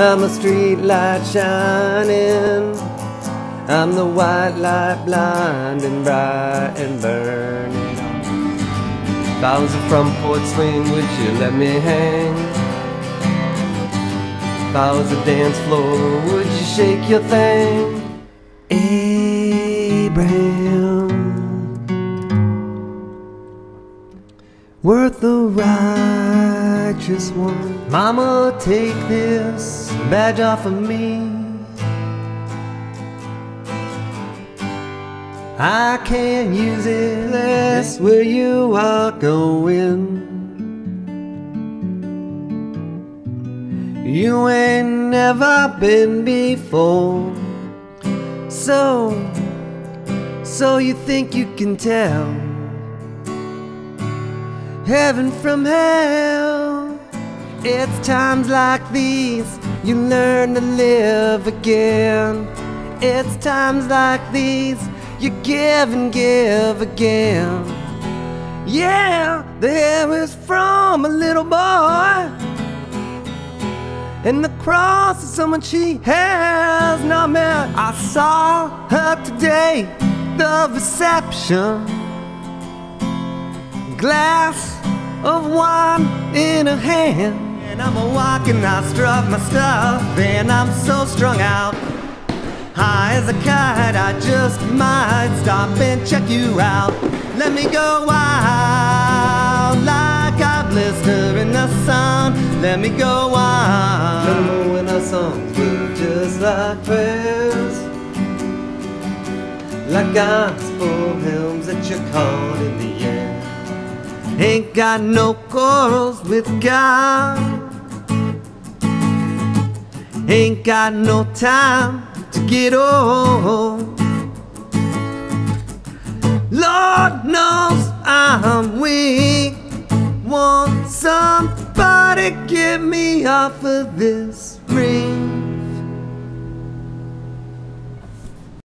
I'm a street light shining. I'm the white light blinding bright and burning. If I was a front porch swing, would you let me hang? If I was a dance floor, would you shake your thing? Abraham, worth the righteous one. Mama, take this badge off of me. I can't use it less where you are going. You ain't never been before. So, so you think you can tell heaven from hell? It's times like these you learn to live again. It's times like these you give and give again. Yeah, the hair is from a little boy. And the cross is someone she has not met. I saw her today, the reception. Glass of wine in a hand. And I'm a walking, I strut my stuff, and I'm so strung out. High as a kite, I just might stop and check you out. Let me go wild like a blister in the sun. Let me go wild. Remember when our songs were just like prayers, like gospel hymns that you caught in the air. Ain't got no quarrels with God. Ain't got no time to get old. Lord knows I'm weak. Want somebody get me off of this.